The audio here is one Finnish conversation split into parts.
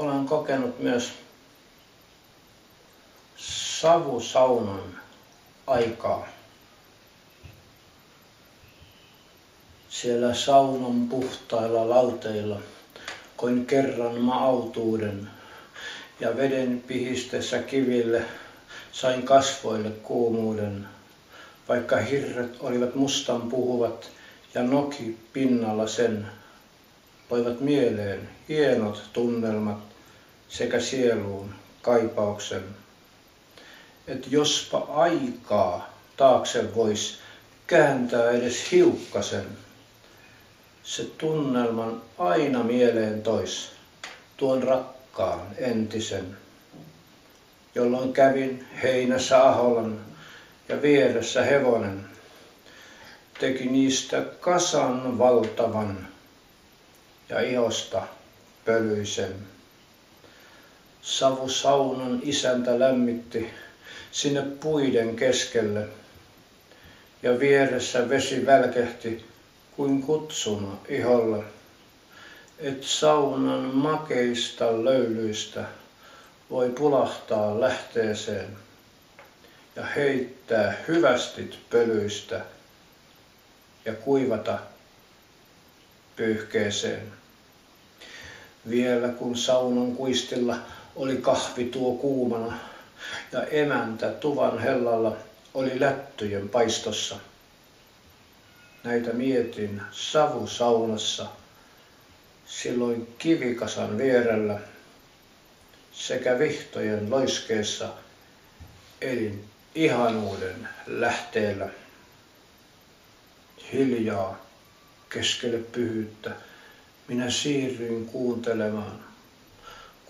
olen kokenut myös savusaunan aikaa. Siellä saunan puhtailla lauteilla koin kerran maautuuden ja veden pihistessä kiville sain kasvoille kuumuuden. Vaikka hirret olivat mustan puhuvat ja noki pinnalla sen, toivat mieleen hienot tunnelmat sekä sieluun kaipauksen. Et jospa aikaa taakse vois kääntää edes hiukkasen, se tunnelman aina mieleen tois, tuon rakkaan entisen, jolloin kävin heinässä Aholan ja vieressä hevonen teki niistä kasan valtavan ja ihosta pölyisen. Savusaunan isäntä lämmitti sinne puiden keskelle ja vieressä vesi välkehti kuin kutsuna iholle, et saunan makeista löylyistä voi pulahtaa lähteeseen ja heittää hyvästit pölyistä ja kuivata pyyhkeeseen. Vielä kun saunan kuistilla oli kahvi tuo kuumana ja emäntä tuvan hellalla oli lättyjen paistossa. Näitä mietin savusaunassa silloin kivikasan vierellä sekä vihtojen loiskeessa elin ihanuuden lähteellä. Hiljaa keskelle pyhyyttä minä siirryin kuuntelemaan,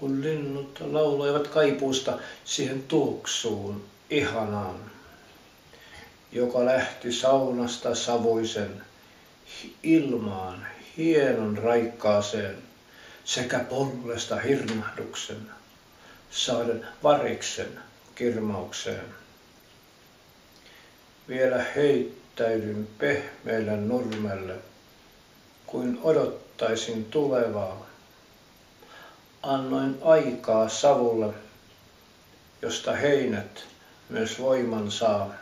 kun linnut lauloivat kaipuusta siihen tuoksuun ihanaan, joka lähti saunasta savuisen ilmaan hienon raikkaaseen sekä pollesta hirnahduksen, saaden variksen kirmaukseen. Vielä heittäydyn pehmeälle nurmelle, kuin odottaisin tulevaa. Annoin aikaa savulle, josta heinät myös voiman saa.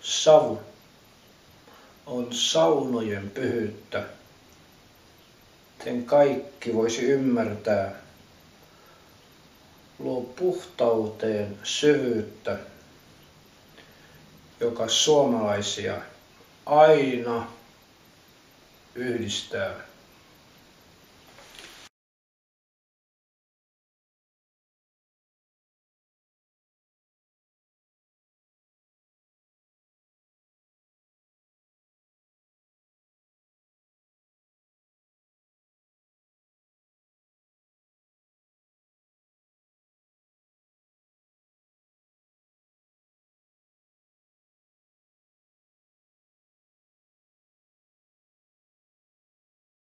Savu on saunojen pyhyyttä. Sen kaikki voisi ymmärtää. Luo puhtauteen syvyyttä, joka suomalaisia aina yhdistää